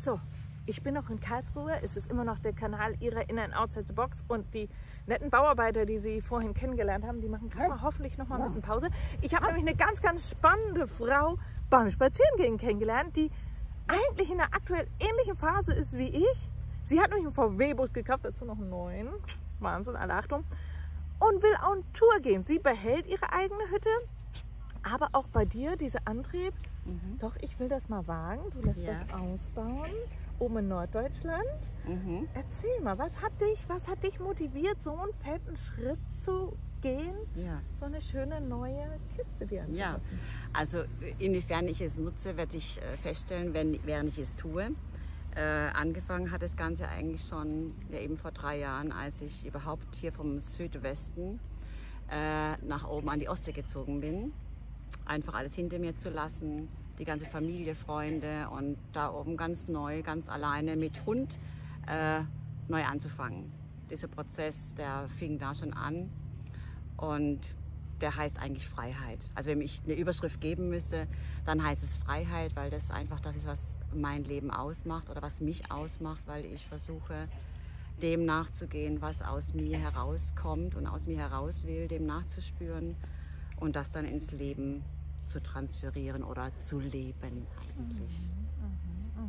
So, ich bin noch in Karlsruhe. Es ist immer noch der Kanal ihrer In and Outside the Box und die netten Bauarbeiter, die Sie vorhin kennengelernt haben, die machen gerade mal hoffentlich noch mal ein bisschen Pause. Ich habe nämlich eine ganz, ganz spannende Frau beim Spazierengehen kennengelernt, die eigentlich in der aktuell ähnlichen Phase ist wie ich. Sie hat nämlich einen VW-Bus gekauft, dazu noch einen neuen. Wahnsinn, alle Achtung. Und will on Tour gehen. Sie behält ihre eigene Hütte, aber auch bei dir dieser Antrieb, Mhm. doch, ich will das mal wagen. Du lässt Ja. das ausbauen, oben in Norddeutschland. Mhm. Erzähl mal, was hat dich, was hat dich motiviert, so einen fetten Schritt zu gehen, Ja. so eine schöne neue Kiste dir anzuschaffen? Ja, also inwiefern ich es nutze, werde ich äh, feststellen, wenn, während ich es tue. Äh, angefangen hat das Ganze eigentlich schon ja, eben vor drei Jahren, als ich überhaupt hier vom Südwesten äh, nach oben an die Ostsee gezogen bin. Einfach alles hinter mir zu lassen, die ganze Familie, Freunde und da oben ganz neu, ganz alleine mit Hund äh, neu anzufangen. Dieser Prozess, der fing da schon an und der heißt eigentlich Freiheit. Also wenn ich eine Überschrift geben müsste, dann heißt es Freiheit, weil das einfach das ist, was mein Leben ausmacht oder was mich ausmacht, weil ich versuche, dem nachzugehen, was aus mir herauskommt und aus mir heraus will, dem nachzuspüren und das dann ins Leben zu transferieren oder zu leben eigentlich.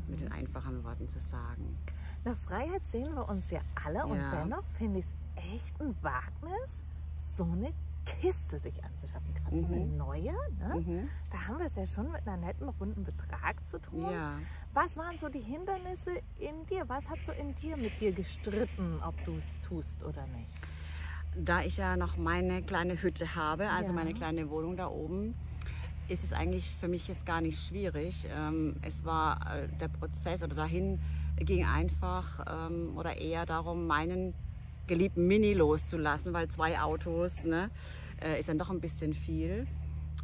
Mit den einfachen Worten zu sagen. Nach Freiheit sehen wir uns ja alle und Ja. dennoch finde ich es echt ein Wagnis, so eine Kiste sich anzuschaffen. Gerade so eine Mhm. neue, ne? Mhm. da haben wir es ja schon mit einer netten runden Betrag zu tun. Ja. Was waren so die Hindernisse in dir? Was hat so in dir mit dir gestritten, ob du es tust oder nicht? Da ich ja noch meine kleine Hütte habe, also Ja. meine kleine Wohnung da oben, ist es eigentlich für mich jetzt gar nicht schwierig. Ähm, es war äh, der Prozess oder dahin ging einfach ähm, oder eher darum, meinen geliebten Mini loszulassen, weil zwei Autos ne, äh, ist dann doch ein bisschen viel.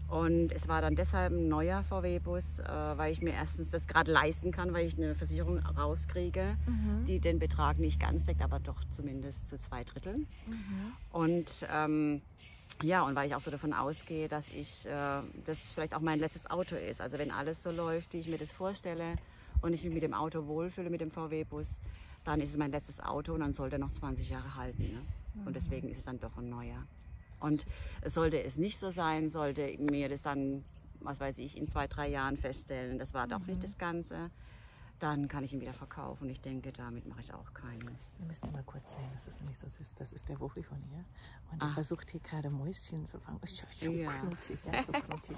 Und es war dann deshalb ein neuer VW-Bus, äh, weil ich mir erstens das gerade leisten kann, weil ich eine Versicherung rauskriege, die den Betrag nicht ganz deckt, aber doch zumindest zu zwei Dritteln. Und ähm, ja, und weil ich auch so davon ausgehe, dass ich äh, das vielleicht auch mein letztes Auto ist. Also wenn alles so läuft, wie ich mir das vorstelle und ich mich mit dem Auto wohlfühle, mit dem VW-Bus, dann ist es mein letztes Auto und dann sollte er noch 20 Jahre halten. Ne? Und deswegen ist es dann doch ein neuer. Und sollte es nicht so sein, sollte mir das dann, was weiß ich, in zwei, drei Jahren feststellen, das war doch nicht das Ganze, dann kann ich ihn wieder verkaufen. Ich denke, damit mache ich auch keinen. Müsst ihr mal kurz sehen, das ist nämlich so süß. Das ist der Wuffi von ihr. Und er Ah. versucht hier gerade Mäuschen zu fangen. Oh, so Ja. knutig, ja, so knutig.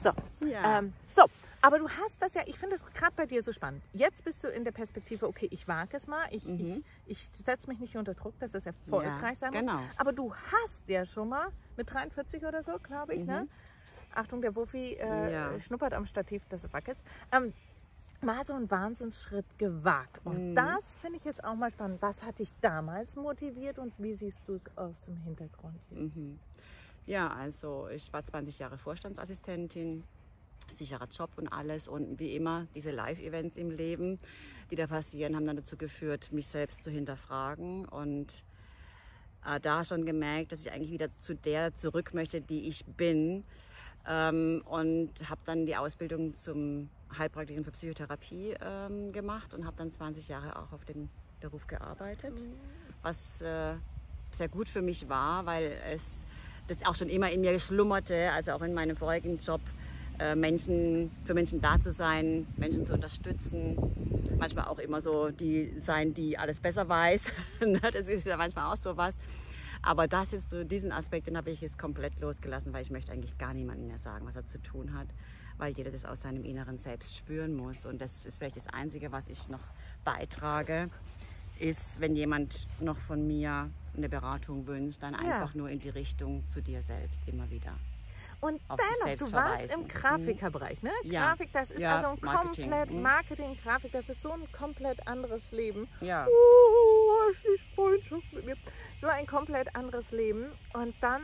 So, Ja. ähm, so, aber du hast das ja, ich finde es gerade bei dir so spannend. Jetzt bist du in der Perspektive, okay, ich wage es mal, ich, Mhm. ich, ich setze mich nicht unter Druck, dass es erfolgreich sein muss. genau. Aber du hast ja schon mal mit 43 oder so, glaube ich, ne? Achtung, der Wuffi äh, Mhm. Ja. schnuppert am Stativ des Wackels. Ähm, mal so einen Wahnsinnsschritt gewagt. Und Mhm. das finde ich jetzt auch mal spannend. Was hat dich damals motiviert und wie siehst du es aus dem Hintergrund? jetzt? Mhm. Ja, also ich war 20 Jahre Vorstandsassistentin, sicherer Job und alles. Und wie immer, diese Live-Events im Leben, die da passieren, haben dann dazu geführt, mich selbst zu hinterfragen. Und äh, da schon gemerkt, dass ich eigentlich wieder zu der zurück möchte, die ich bin. Ähm, und habe dann die Ausbildung zum Heilpraktiker für Psychotherapie ähm, gemacht und habe dann 20 Jahre auch auf dem Beruf gearbeitet, was äh, sehr gut für mich war, weil es das auch schon immer in mir schlummerte, also auch in meinem vorigen Job, äh, Menschen, für Menschen da zu sein, Menschen zu unterstützen. Manchmal auch immer so die sein, die alles besser weiß. Ne, das ist ja manchmal auch so was. Aber das ist so, diesen Aspekt, den habe ich jetzt komplett losgelassen, weil ich möchte eigentlich gar niemandem mehr sagen, was er zu tun hat, weil jeder das aus seinem Inneren selbst spüren muss. Und das ist vielleicht das Einzige, was ich noch beitrage, ist, wenn jemand noch von mir eine Beratung wünscht, dann einfach nur in die Richtung zu dir selbst immer wieder. Und dennoch, du warst verweisen. im Grafikerbereich, ne? Ja. Grafik, das ist Ja, also ein Marketing. komplett Mhm. Marketing, Grafik, das ist so ein komplett anderes Leben. Ja. Oh, schließ Freundschaft mit mir. So ein komplett anderes Leben. Und dann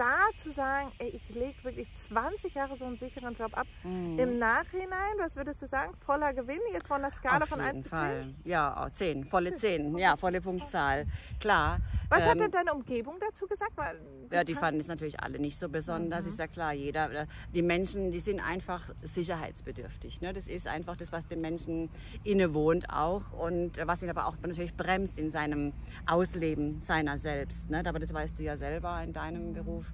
da zu sagen, ey, ich lege wirklich 20 Jahre so einen sicheren Job ab. Im Nachhinein, was würdest du sagen, voller Gewinn jetzt von der Skala Auf von 1 jeden bis Fall. 10? Ja, 10, volle 10. Ja, volle Punktzahl. Klar. Was hat ähm, denn deine Umgebung dazu gesagt? Weil Ja, die fanden es natürlich alle nicht so besonders. Ist ja klar, jeder, äh, die Menschen, die sind einfach sicherheitsbedürftig. Ne? Das ist einfach das, was dem Menschen innewohnt auch und äh, was ihn aber auch natürlich bremst in seinem Ausleben seiner selbst. Ne? Aber das weißt du ja selber in deinem Beruf.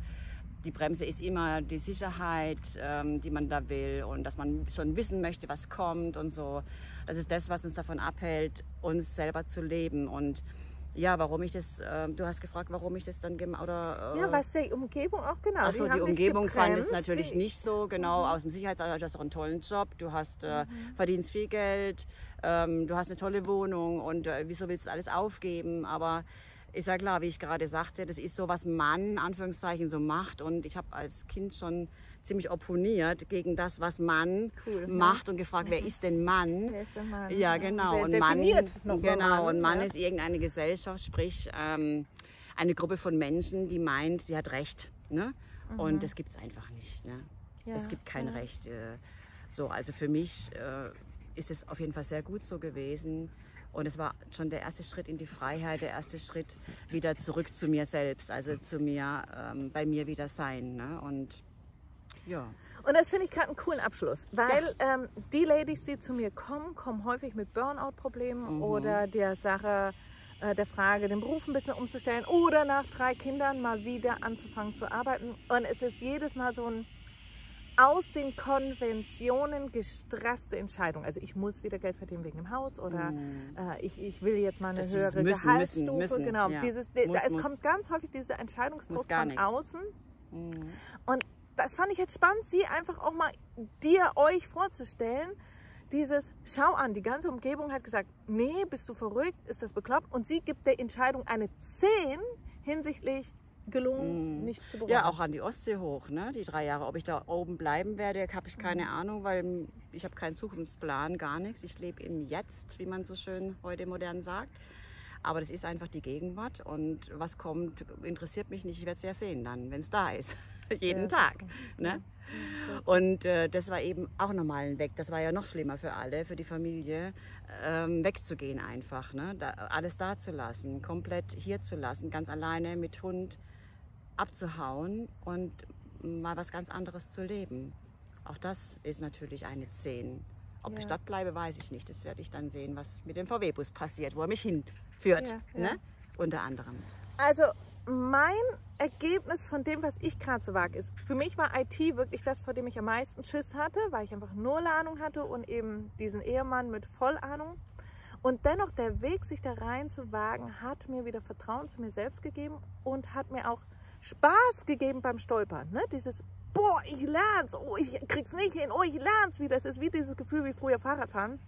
Die Bremse ist immer die Sicherheit, ähm, die man da will und dass man schon wissen möchte, was kommt und so. Das ist das, was uns davon abhält, uns selber zu leben. Und ja, warum ich das, äh, du hast gefragt, warum ich das dann gemacht oder äh, ja, was die Umgebung auch genau. Achso, die Umgebung fand es natürlich wie- nicht so, genau, aus dem Sicherheitsauto, du hast auch einen tollen Job, du hast, äh, verdienst viel Geld, ähm, du hast eine tolle Wohnung und äh, wieso willst du alles aufgeben, aber ist ja klar, wie ich gerade sagte, das ist so, was man, in Anführungszeichen, so macht und ich habe als Kind schon ziemlich opponiert gegen das, was man Cool, ne? macht und gefragt, wer ist denn Mann? Wer ist der Mann? Ja, genau. Und Mann, genau. Mann, und Mann ja. ist irgendeine Gesellschaft, sprich ähm, eine Gruppe von Menschen, die meint, sie hat Recht. Ne? Und das gibt es einfach nicht. Ne? Mhm. Ja, es gibt kein ja. Recht. Äh, so, also für mich äh, ist es auf jeden Fall sehr gut so gewesen. Und es war schon der erste Schritt in die Freiheit, der erste Schritt wieder zurück zu mir selbst, also zu mir, ähm, bei mir wieder sein. Ne? Und ja. Und das finde ich gerade einen coolen Abschluss, weil ähm, die Ladies, die zu mir kommen, kommen häufig mit Mhm. Burnout-Problemen oder der Sache, äh, der Frage, den Beruf ein bisschen umzustellen oder nach drei Kindern mal wieder anzufangen zu arbeiten. Und es ist jedes Mal so ein aus den Konventionen gestresste Entscheidung. Also ich muss wieder Geld verdienen wegen dem Haus oder äh, ich, ich will jetzt mal eine Das höhere müssen, Gehaltsstufe. müssen, müssen, genau, ja. dieses, Muss, es muss. kommt ganz häufig dieser Entscheidungsdruck von außen. Und das fand ich jetzt spannend, sie einfach auch mal dir, euch vorzustellen. Dieses, schau an, die ganze Umgebung hat gesagt, nee, bist du verrückt, ist das bekloppt? Und sie gibt der Entscheidung eine 10 hinsichtlich gelungen, nicht zu bereuen. Ja, auch an die Ostsee hoch, ne? die drei Jahre. Ob ich da oben bleiben werde, habe ich keine Ahnung, weil ich habe keinen Zukunftsplan, gar nichts. Ich lebe im Jetzt, wie man so schön heute modern sagt. Aber das ist einfach die Gegenwart und was kommt, interessiert mich nicht. Ich werde es ja sehen dann, wenn es da ist. Jeden Ja, Tag. Ne? Und äh, das war eben auch nochmal ein Weg. Das war ja noch schlimmer für alle, für die Familie, ähm, wegzugehen einfach. Ne? Da, alles da zu lassen, komplett hier zu lassen, ganz alleine mit Hund abzuhauen und mal was ganz anderes zu leben. Auch das ist natürlich eine 10. Ob ich Ja. dort bleibe, weiß ich nicht. Das werde ich dann sehen, was mit dem VW-Bus passiert, wo er mich hinführt. Ja, ja. Ne? Unter anderem. Also mein Ergebnis von dem, was ich gerade so wage, ist, für mich war IT wirklich das, vor dem ich am meisten Schiss hatte, weil ich einfach null Ahnung hatte und eben diesen Ehemann mit Vollahnung. Und dennoch der Weg, sich da rein zu wagen, hat mir wieder Vertrauen zu mir selbst gegeben und hat mir auch Spaß gegeben beim Stolpern. Ne? Dieses, boah, ich lern's, oh, ich krieg's nicht hin, oh, ich lern's wieder. Das ist wie dieses Gefühl wie früher Fahrradfahren.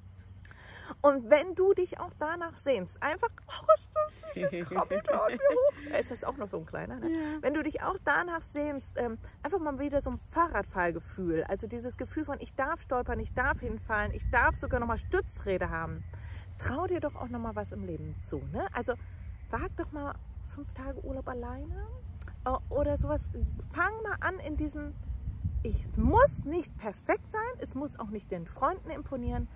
Und wenn du dich auch danach sehnst, einfach, oh, ist das süß, jetzt krabbelt an mir hoch. Es ist auch noch so ein kleiner. Ne? Wenn du dich auch danach sehnst, ähm, einfach mal wieder so ein Fahrradfallgefühl. Also dieses Gefühl von, ich darf stolpern, ich darf hinfallen, ich darf sogar nochmal Stützräder haben. Trau dir doch auch nochmal was im Leben zu. Ne? Also wag doch mal fünf Tage Urlaub alleine oder sowas. Fang mal an in diesem, ich, es muss nicht perfekt sein, es muss auch nicht den Freunden imponieren,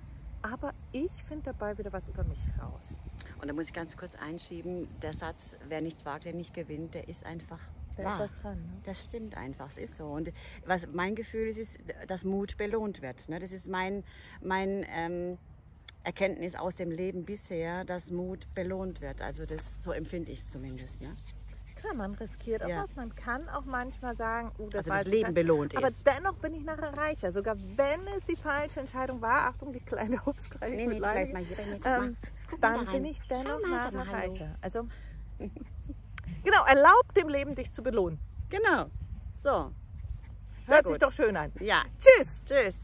aber ich finde dabei wieder was über mich raus. Und da muss ich ganz kurz einschieben, der Satz, wer nicht wagt, der nicht gewinnt, der ist einfach Da wahr. ist was dran. Ne? Das stimmt einfach, es ist so. Und was mein Gefühl ist, ist, dass Mut belohnt wird. Ne? Das ist mein, mein ähm, Erkenntnis aus dem Leben bisher, dass Mut belohnt wird. Also das, so empfinde ich es zumindest. Ne? Man riskiert auch Ja. was. Man kann auch manchmal sagen, oh, das Also das Leben belohnt Aber ist. dennoch bin ich nachher reicher. Sogar wenn es die falsche Entscheidung war, Achtung, die kleine Nee, mit nee, gleich mal hier ähm, dann da bin ich dennoch nachher reicher. Also, genau, erlaub dem Leben, dich zu belohnen. Genau. So. Hört sich doch schön an. Ja. Tschüss! Tschüss.